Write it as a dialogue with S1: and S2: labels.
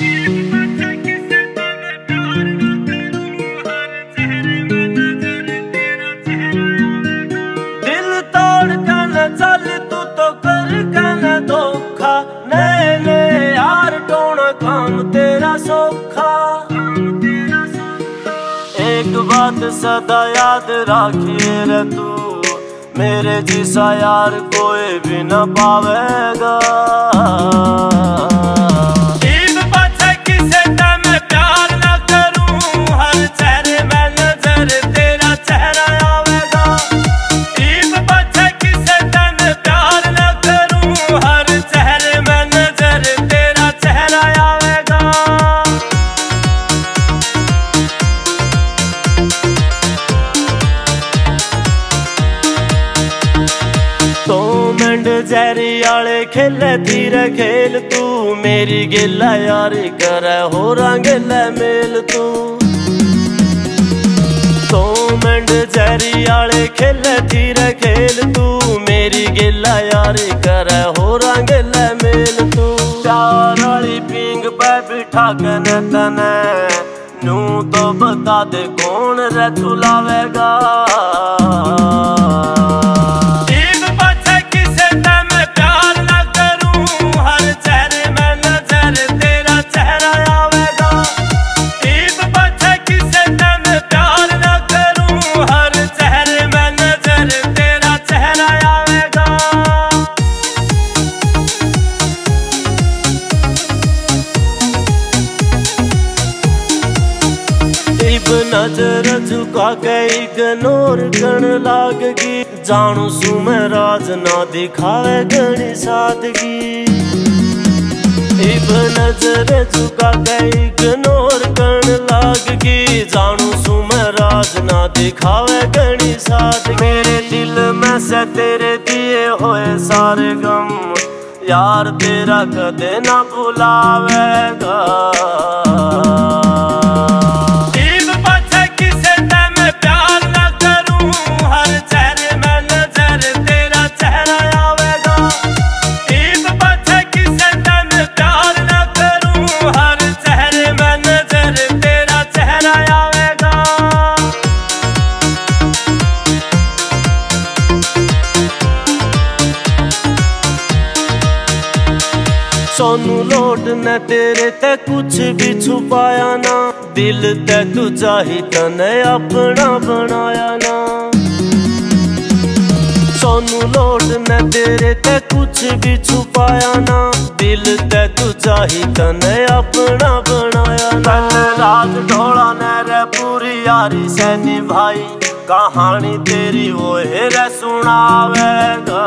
S1: एक बात सदा याद रखिए तू मेरे जिसा यार कोई भी न पावेगा। ਮੰਡ ਵਾਲੇ ਖੇਲੇ ਤੀਰ ਖੇਲ ਤੂੰ। ਮੇਰੀ ਗਿੱਲਾ ਯਾਰ ਕਰੈ ਹੋਰਾਂ ਗਿੱਲੇ ਮੇਲ ਤੂੰ। ਤੋ ਮੰਡ ਜ਼ੈਰੀ ਵਾਲੇ ਖੇਲੇ ਤੀਰ ਖੇਲ ਤੂੰ। ਮੇਰੀ ਗਿੱਲਾ ਯਾਰ ਕਰੈ ਹੋਰਾਂ ਗਿੱਲੇ ਮੇਲ ਤੂੰ। ਚਾਰ ਵਾਲੀ ਪਿੰਗ ਪੈ ਬਿਠਾ ਕੇ ਤਨੇ ਨੂੰ ਤੋ ਬਤਾ ਦੇ ਕੌਣ ਰਹਿ ਤੂ ਨਜ਼ਰ ਝੁਕਾ ਕੇ ਇਗਨੋਰ ਕਰਨ ਲੱਗ ਗਈ। ਜਾਣੂ ਸੂ ਮੈਂ ਰਾਜ ਨਾ ਦਿਖਾਵੇ ਗਣੀ ਸਾਦਗੀ। ਇਬ ਨਜ਼ਰ ਝੁਕਾ ਕੇ ਇਗਨੋਰ ਕਰਨ ਲੱਗ ਗਈ। ਜਾਣੂ ਸੂ ਮੈਂ ਰਾਜ ਨਾ ਦਿਖਾਵੇ ਗਣੀ ਸਾਦਗੀ। ਮੇਰੇ ਦਿਲ ਮੈਂ ਸੇ ਤੇਰੇ ਦੀਏ ਹੋਏ ਸਾਰੇ ਗਮ। ਯਾਰ ਤੇਰਾ ਕਦੇ ਨਾ ਭੁਲਾਵੇਗਾ। ਸਾਨੂੰ ਲੋੜ ਨਾ, ਤੇਰੇ ਤੇ ਕੁਛ ਵੀ ਛੁਪਾਇਆ ਨਾ। ਦਿਲ ਤੇ ਦੂਜਾ ਹੀ ਤਨ ਆਪਣਾ ਬਣਾਇਆ ਨਾ। ਸਾਨੂੰ ਲੋੜ ਨਾ, ਤੇਰੇ ਤੇ ਕੁਛ ਵੀ ਛੁਪਾਇਆ ਨਾ। ਦਿਲ ਤੇ ਤੂੰ ਚਾਹੀ ਤਾਂ ਆਪਣਾ ਬਣਾਇਆ ਨਾ। ਰਾਤ ਢੋਲਾ ਨਹਿਰ ਪੂਰੀ ਯਾਰੀ ਸੈ ਨਿਭਾਈ ਕਹਾਣੀ ਤੇਰੀ ਹੋਏ ਰੇ ਸੁਣਾਵੇਗਾ।